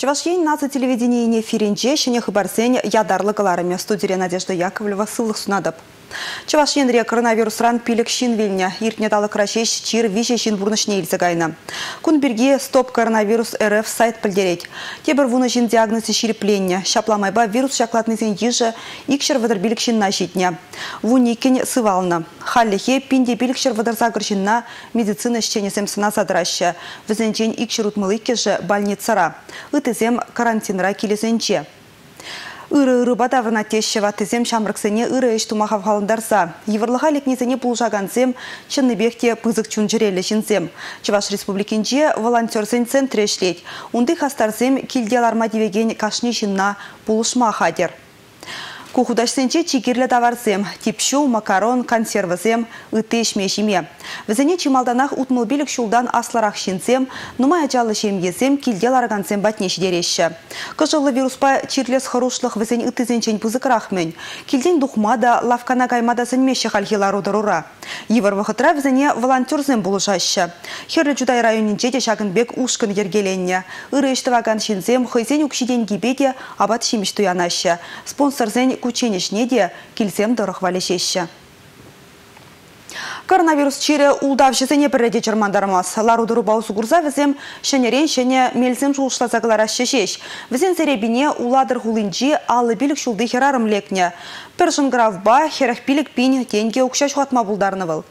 Чавашень на телевидении не ференче, щене хабарсень, ядарлы галарами. Студия Надежда Яковлева, ссылых сунадап. Чаваш енре коронавирусран пилік шин вильня, иртнеталы крашеш чир више шин бурнышне илзігайна. Кун бірге стоп коронавирус РФ сайт пілдерет. Тебір вуны жин диагнозы ширипленне, шапламайба вирус шаклатнызен ежі икшір вадыр билік шинна шитне. Вуникен сывалны. Халлихе пинде билікшір вадыр загыршинна медицина шченесем сына садыраща. Візенчен икшір утмылы больницара. Үтізем карантинра келесенче. Үрі-үрі бадаврына тешшіва тізем шамрықсыне үрі іш тумахав халындарса. Еврлыға лекнезіне пулжағансем, чынны бекте пызық чун жүрелі жінсем. Чываш республикинче волонтерсен центре шлет. Унды хастарсем килделарма девеген кашни жинна пулышма хадер. Кухудашсенче чигирлі даварсем, типшу, макарон, консервызем, үтешме жиме. Візіне чималданақ утмылбилік шулдан асларақ шинсем, нумай ажалы жемгезем, килдел аргансем батнеш дереші. Кыжылы вируспа чирлес хорошлық візен үтізенчен пызықырақмен. Килден духмада, лавкана каймада зінмеші халхилар ударура. Евір вақытра візіне волонтерзем бұлышашы. Херлі Жудай районинче де шагынбек ушкын ергеленне. Үрі іштіваган шинсем, хойзен үкшиден гибеде абат шиміш туянашы. Спонсорзен кученешне де килсем дұрық валешеші. Коронавирус чире улдав жесене бірреде жермандарымыз. Лару дұру баусы күрза візем шәнерен шәне мелзем жуылшылазағылара шешеш. Візен серебіне уладыр хулинчи алы білік шулды херарым лекне. Першін графба херах білік пин тенге ұқшаш хуатма бұлдарны был.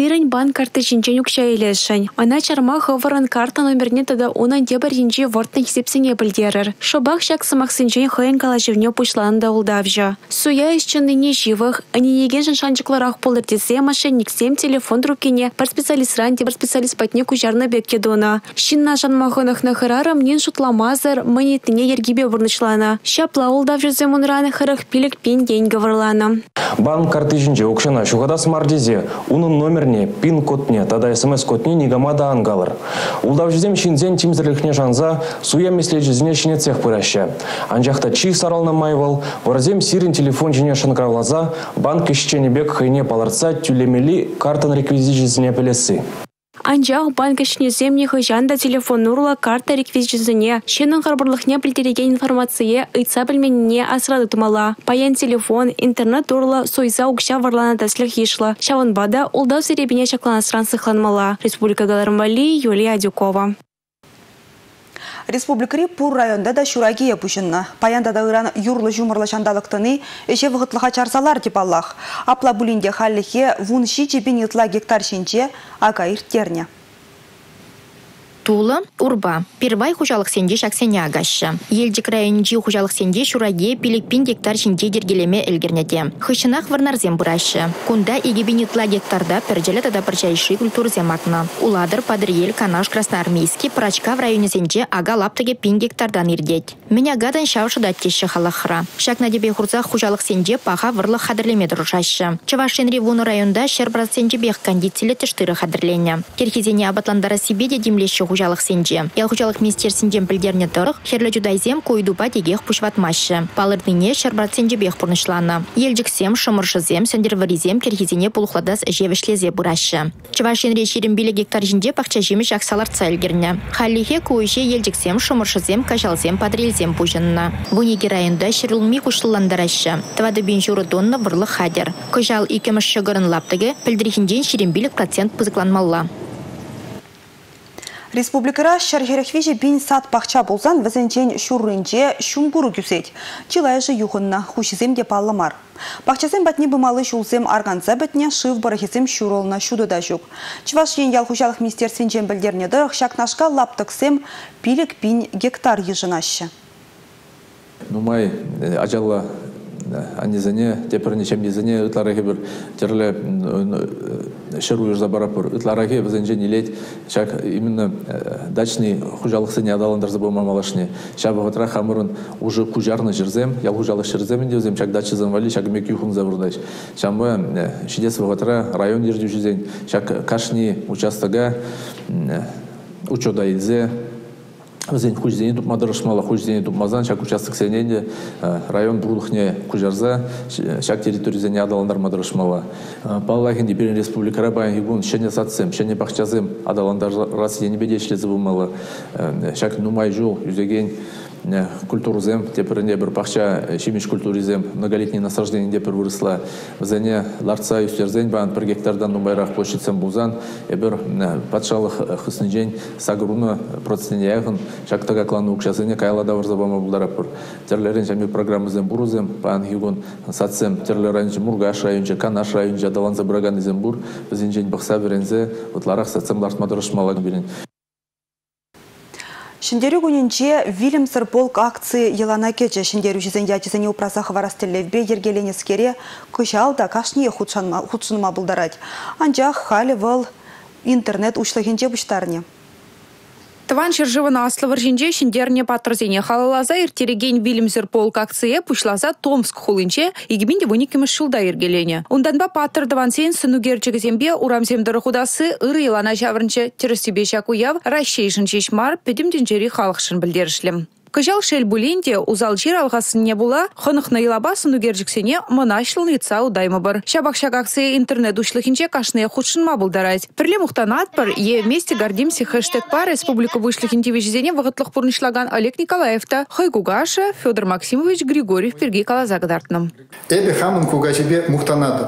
Сирень банк карты жинчен юкша елешін. Ана чарма хывырын карта номерне тада онан дебір жинче вортын хисепсене білдерір. Шобақ шак сымақ синчен хыйын кала живне пушланында улдавжа. Суя исчынныне живых, ани еген жын шанчыкларах полыр десе мошенниксем телефон рукине бір специалист ранде бір специалист патне кужарны бекке дона. Шинна жанмахынах на хырарым нин шутламазыр, манетіне ергибе вырнычлана. Шапла улдавжа земун раны хырых пилік пен день говорлана. Банк карты жинче укшана шугада смардезе, унын номерне пин кодне тада смс кодне нигамада ангалар. Улдав жизем шинзен тимзерлихне жанза суя месле жизне шине цех пыраща. Анжахта чи сарална майвал варазем сирин телефон жине шанкравлаза банк ишченебек хайне паларца тюлемели картан реквизит жизне пелесы. Анжақ банк ішіне земнегі жанда телефон нұрла карта реквизитізіне, шенің қарбырлықне білдереген информация ұйтса білменіне асырады тұмала. Паян телефон, интернет урла сойза ұқша варлана тәсілік ешла. Шаванбада ұлдау серебіне шакланасыран сықланмала. Республика Галармали, Юлия Адюкова. Республикари пур районда да шурагия пушынна. Паянда да ыран юрлы жумырлы шандалықтыны эше вғытлыға чарсалар деп Аллах. Апла булинде халлихе вун ши чепен гектар шинче ага ирттерне. Тулы, Урба, Первай хужалық сенде шаксене агашы. Елдік районжи хужалық сенде шураге пиликпин гектар шинде дергелеме элгернеде. Хышынақ варнарзем бұрашы. Кунда егебенетла гектарда перджелі тада пірчайши культурзем атны. Уладыр падыр ел канаш красноармейский прачка в районе сенде ага лаптыге пин гектардан ирдет. Меня гадан шаушы даттеші халахра. Шак надебе хурзақ хужалық сенде паға вырлық хадырлеме дұрышашы. Чавашен ревуны районда шер сенде бех кондицилі тіштыры хадырлене. Керхизене абатландара себе де хужалық сенже. Ел хужалық министерсінден білдерне тұрық, херлі жудайзем койдупа дегех пушватмашы. Палырдыне шербрат сенже бех пұрнышланы. Елжіксем, шымыршызем, сөндерваризем керхизене пулухладас жевішлезе бұрашы. Чывашен решерін білі гектар жінде пақча жемі жақсалар цайлгерне. Халихе көйше елжіксем, шымыршызем, кажалзем, падрелзем пужынна. Вунеги районда шырылми кушландарашы. Твады бен журы донны вырлы хадер. Көжал икеміш шығырын лаптыге, пілдірихінден шерін білік процент пызыкланмалла. Республикара шархерехвежі бин сат пахча болсан візінчен шуррынче шумгуру күсет. Чилайжы юхынна хушизем де палламар. Пахчасем батне бымалы шулсем арганца бітне шыв барахисем шуролна шуды да жүк. Чываш ен ял хушалық министерствен білдерне дырық шакнашка лаптықсем пилік пин гектар ежынашы. Нумай ажалла анизане теперне чем дизане ытларахи бир терле шыру южда барапыр ытларахи бизенже нилет шак именно дачный хужалык сыне адаландар забомамалашне шаба ватра хамырын уже кужарны жерзем ял хужалык жерзем дезем чак дачы замвали чак мек юхун забурдаш шамы шидес ватра район жерди жүзен чак кашни участога учода илзе Візен хуждені тупмадырышмала хуждені тупмазан шак участок сененде район бурлыхне кужарза шак территоризене адаландар мадырышмала. Баллахинде берен республикара баян хигун шене сатсем, шене бақчазым адаландар рас ені бедешлезі болмалы. Шак нумай жол юзеген культуризм тепірінде бір бақша шимиш культуризм многолетний насаждение депір вырысла зене ларца үстерзен бан бір гектардан нумайрақ площадьсен бузан бір патшалық хыснынжен сагруны процентіне яғын шактага клану укшасыне кайлада варзабама булдарапыр терлерин жами программазен бурузем пан хигун сатсем терлер районче мургаш районче канаш районче даланза браган изен бур бізінжен бақса берензе утларах сатсем лартмадырышмалак берен Шындері күнінче Вильямсыр полк акции елана кече шындері жүзен ятизіне упраса хварастеллевбе ергеленескере күшал да кашне худшынма бұлдарад. Анжақ халі выл интернет ұшлығынче бұштарыне. Тыван шыржывына аслывыр жинже шиндерне патрзене халалаза иртереген Вильямсер полк акция пушлаза Томск хулынче игибинде вуникимыш шылда ергелене. Унданба патр тыван сен сынугерчігізембе урамземдірі худасы ыры илана жаврынче терістебе шакуяв расшейшін чешмар педімден жері халықшын білдерішлім. Кыжал шел буленде узал жер алғасыне була, хынықны илабасын үгерджіксене мұнашлын лица удаймы бар. Шабақшак акция интернет ушлыхинче кашные худшынма булдарать. Пірле мұқтанат бар, е вместе гордимся хэштег пар республика вышлыхинте веждене вағытлық пурнышлаган Олег Николаевта, Хайгугаша, Федор Максимович Григорьев перги калазагдартным. Эбе хамын кугачебе мұқтанады.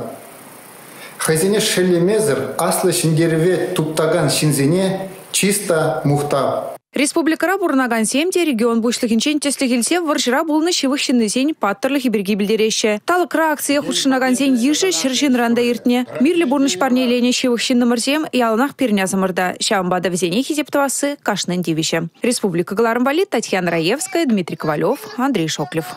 Хазине аслы шингерве туптаган шинзене чисто мухта. Республикара бурнаган семде регион бушлыгинчен теслегилсе варжыра булны шивых шиннысен паттырлы хиберги билдереще. Талыкра акция худшынаган сен еші шыршин ранда иртне. Мирлі бурныш парнелене шивых шиннымырзем ялынақ перня. Шамбада везене хизептвасы кашнын девище. Республика Галарымбали, Татьяна Раевская, Дмитрий Ковалев, Андрей Шоклев.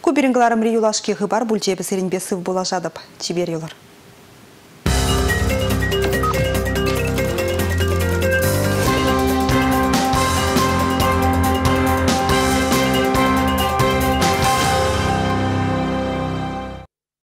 Куберингаларым юлашки хыбар бульчебі сірінбесі бола жадып. Чибер юлар.